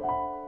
you.